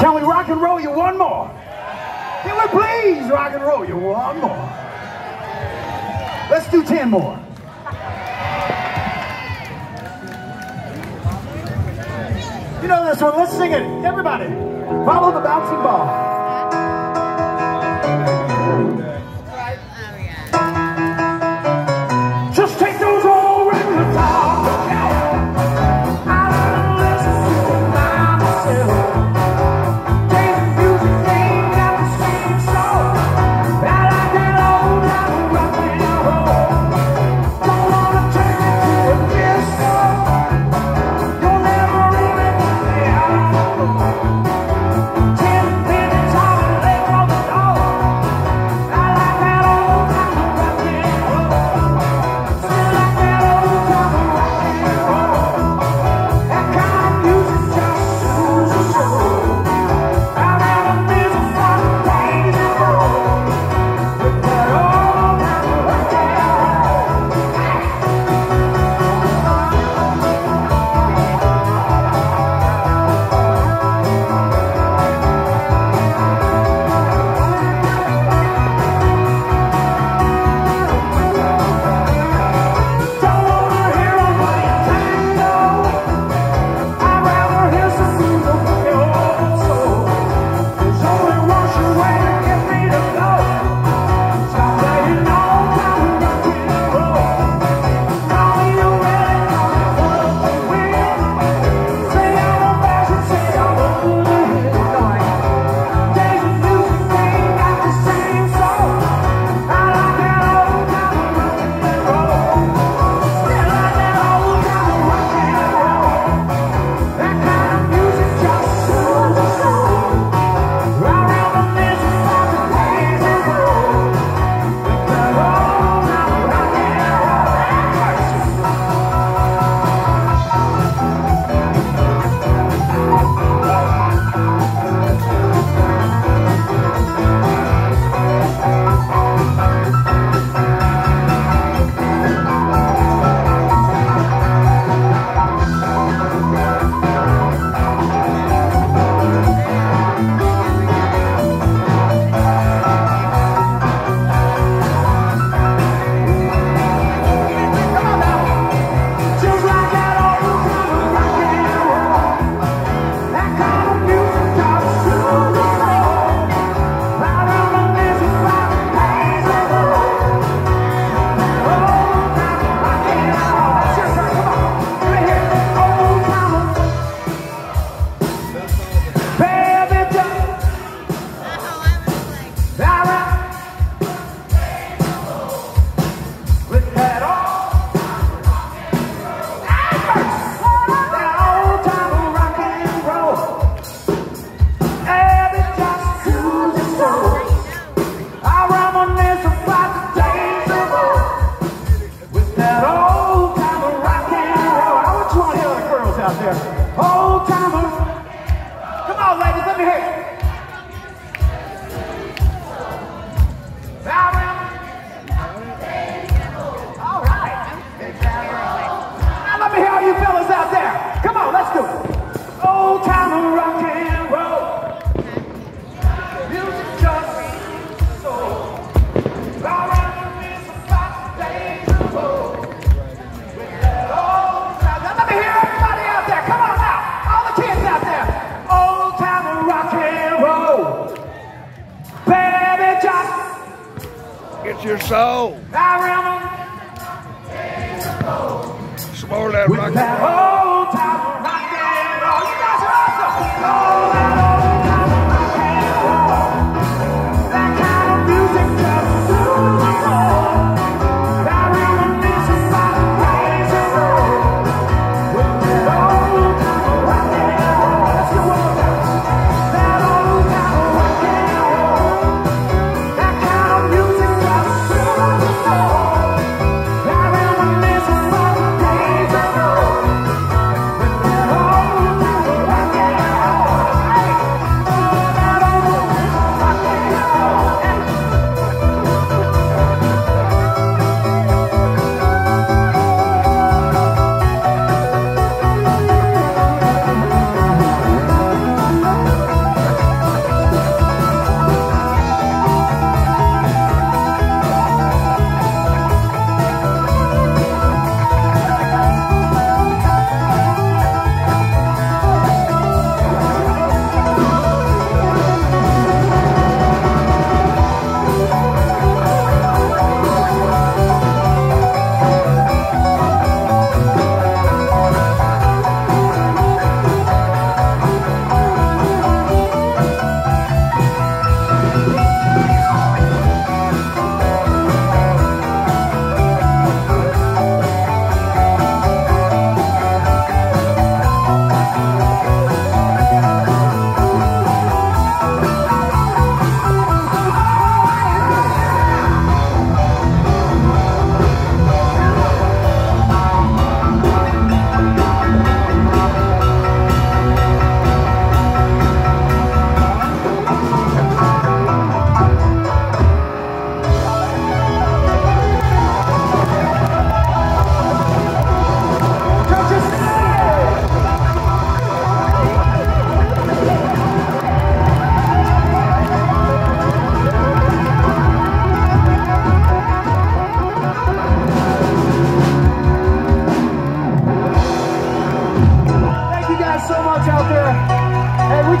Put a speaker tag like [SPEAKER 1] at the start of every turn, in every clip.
[SPEAKER 1] Can we rock and roll you one more? Can we please rock and roll you one more? Let's do 10 more. You know this one, let's sing it. Everybody, follow the bouncing ball. Without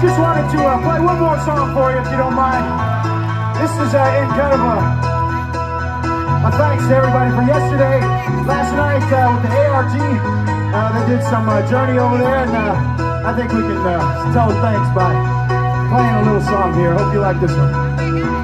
[SPEAKER 1] just wanted to uh, play one more song for you, if you don't mind. This is uh, in kind of a, a, thanks to everybody for yesterday, last night uh, with the ARG. Uh, they did some uh, Journey over there, and uh, I think we can tell thanks by playing a little song here. Hope you like this one.